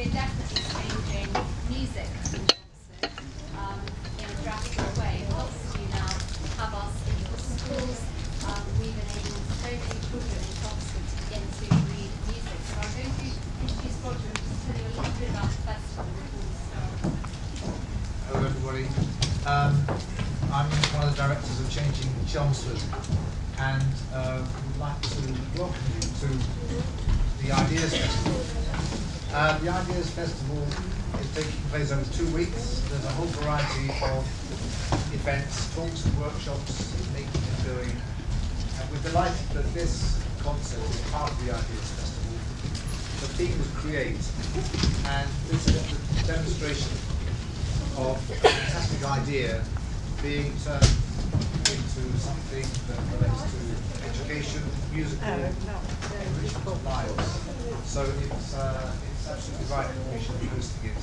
we're definitely changing music um, in a drastic way. Lots of you now have us in your schools. Um, we've enabled so many children in Oxford to begin to read music. So I'm going to introduce Roger and just tell you a little bit about the festival before we start. Hello everybody. Um, I'm one of the directors of Changing Chelmsford and uh, would like to welcome you to the Ideas Festival. The Ideas Festival is taking place over two weeks. There's a whole variety of events, talks and workshops, making and doing. And we're delighted that this concert is part of the Ideas Festival. The theme is create and this is a demonstration of a fantastic idea being turned into something that relates to education, musical, enrichment of lives. So it's, uh, it's absolutely right that we should be hosting it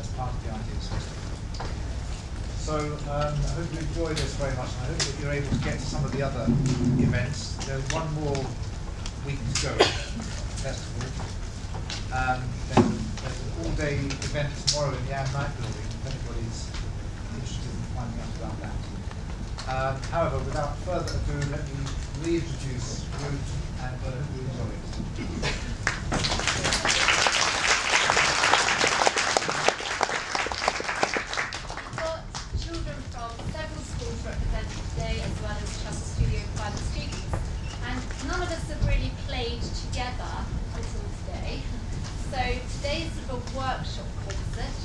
as part of the Ideas Festival. So um, I hope you enjoy this very much and I hope that you're able to get to some of the other events. There's one more week to go, festival. Um, there's, there's an all-day event tomorrow in the Ann Knight building, if anybody's interested in finding out about that. Um, however, without further ado, let me reintroduce Ruth and you enjoy it. Workshop concert,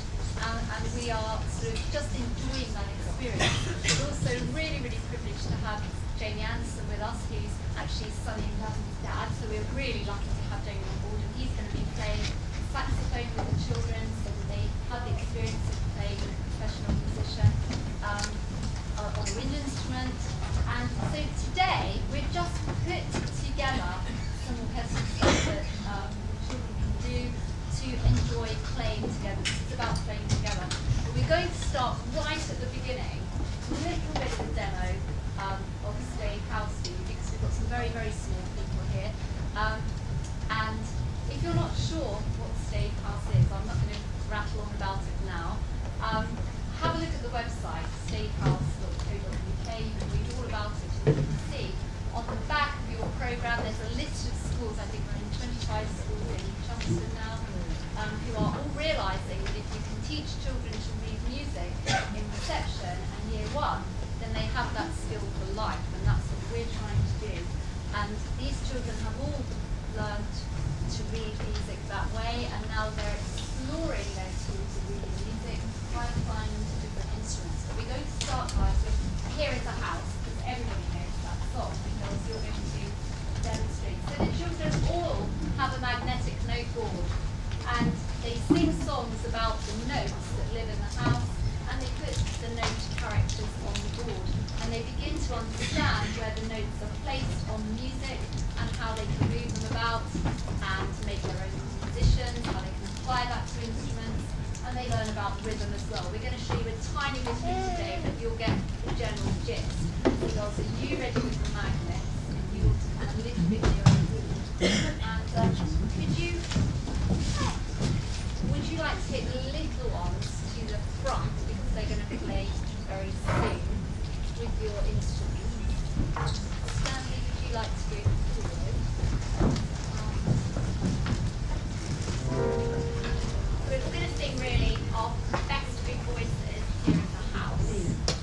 and, and we are sort of just enjoying that experience. We're also really, really privileged to have Jamie Anderson with us, who's actually Sonny and Davin's dad. So we're really lucky to have Jamie on board, and he's going to be playing saxophone with the children, so they have the experience of playing with a professional musician um, on on a wind instrument. And so today we've just put together some orchestral stuff that um, children can do to enjoy playing together. This is about playing together. But we're going to start right at the beginning, a little bit of a demo um, of Stave House for you because we've got some very, very small people here. Um, and if you're not sure what Stave House is, I'm not going to rattle on about it now. Um, have a look at the website, stavehouse.co.uk. You can read all about it and you can see on the back of your programme there's a list of schools, I think we're in 25 schools in Chelmsford now, um, who are all realising that if you can teach children to read music in reception and year one, then they have that skill for life and that's what we're trying to do. And these children have all learned to read music that way and now they're exploring their tools of reading music, trying to find different instruments. But we're going to start by with Here is a House, because everybody knows that song because you're going to demonstrate. So the children all have a magnetic note board and they sing songs about the notes that live in the house and they put the note characters on the board and they begin to understand where the notes are placed on music and how they can move them about and make their own compositions, how they can apply that to instruments and they learn about rhythm as well. We're going to show you a tiny bit of it today but you'll get the general gist. So girls, are you ready with the magnets? And you kind of little bit near the board. And um, could you would you like to take the little ones to the front because they're going to play very soon with your instruments? Stanley, would you like to go forward? Um, we're going to sing really our best big voices here in the house.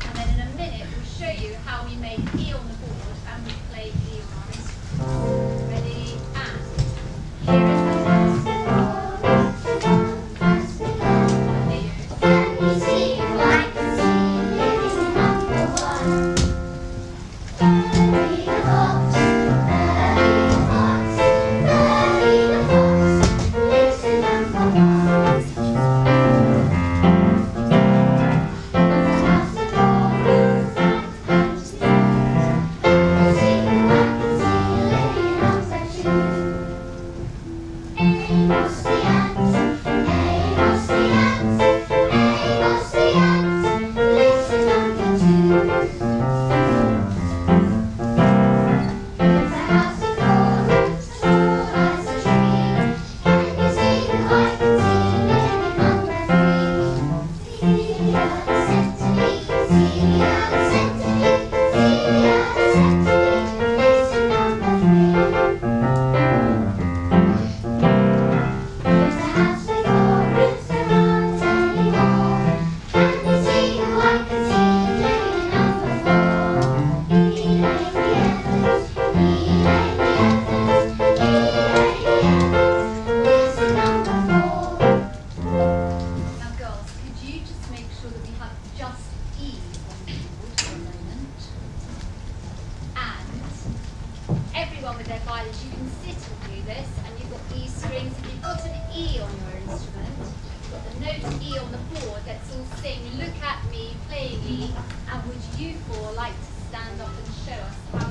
And then in a minute we'll show you how we make E on the board and we play E on our instruments. Ready? And here is you four like to stand up and show us how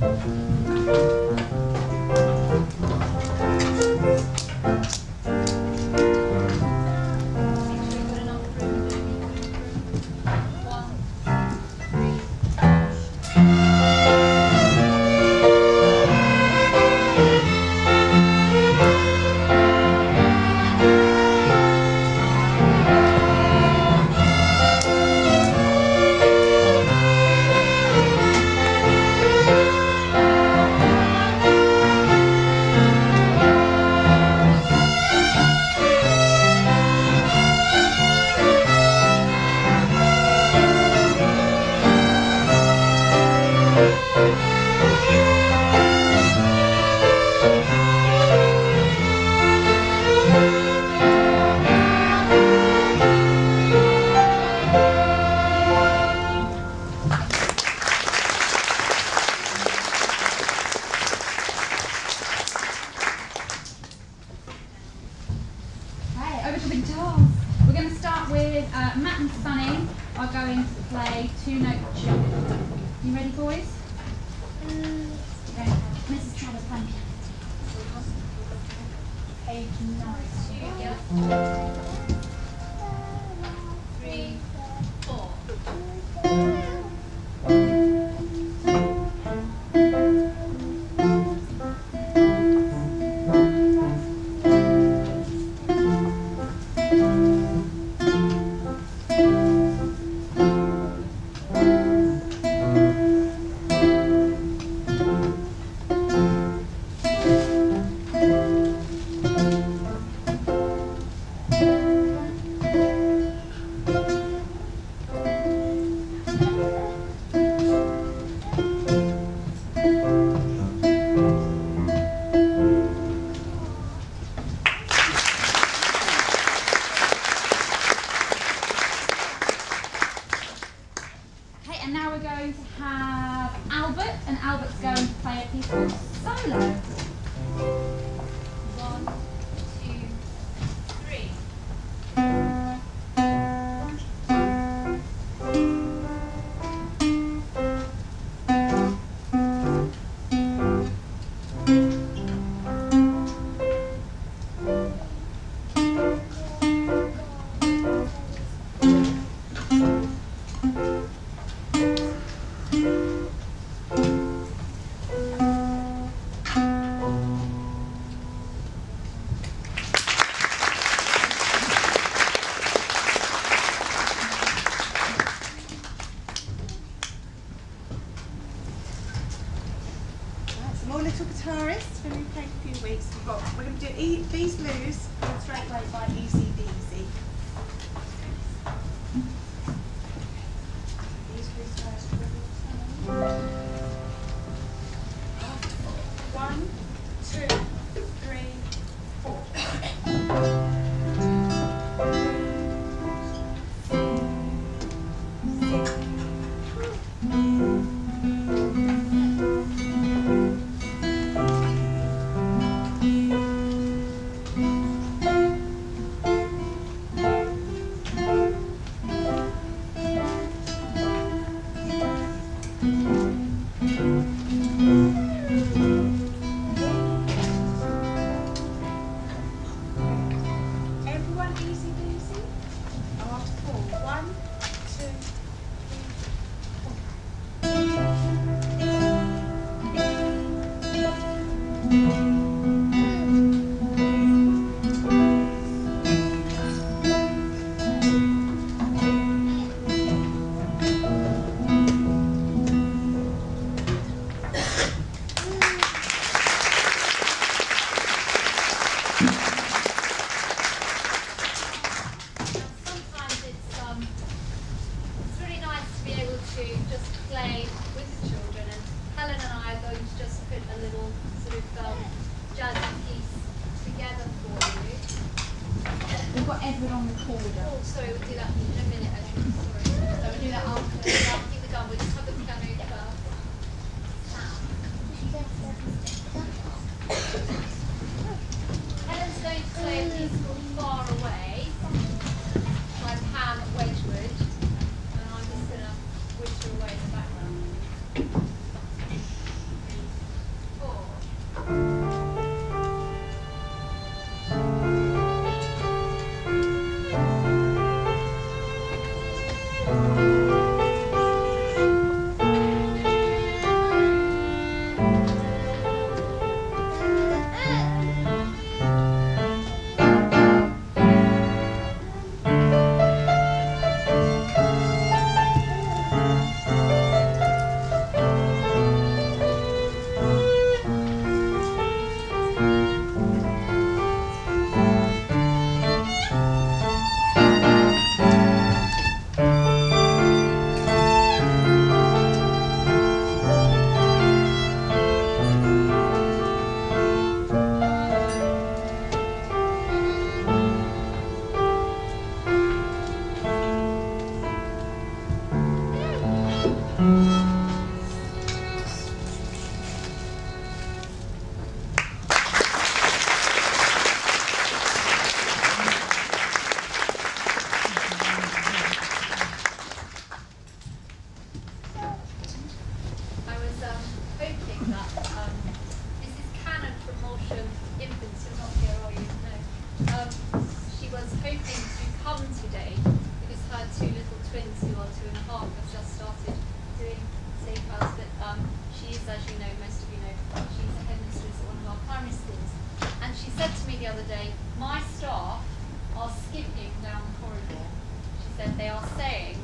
Make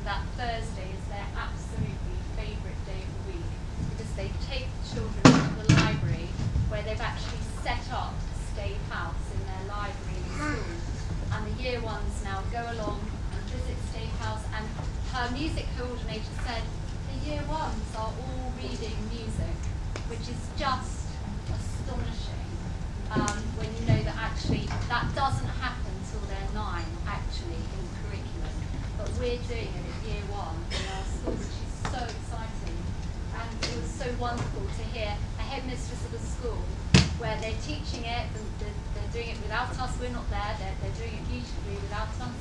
that Thursday is their absolutely favourite day of the week because they take the children to the library where they've actually set up a Stave House in their library hmm. school. And the year ones now go along and visit Stave House and her music coordinator said the year ones are all reading music, which is just astonishing um, when you know that actually that doesn't happen till they're nine actually in curriculum, but we're doing it without us, we're not there. They're, they're doing it beautifully without us.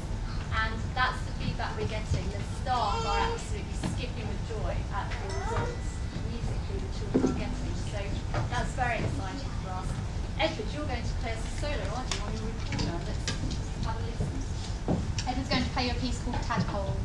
And that's the feedback we're getting. The staff are absolutely skipping with joy at the results musically the children are getting. So that's very exciting for us. Edward, you're going to play us a solo, aren't you, on your recorder? Let's have a listen. Edward's going to play a piece called Tadpole.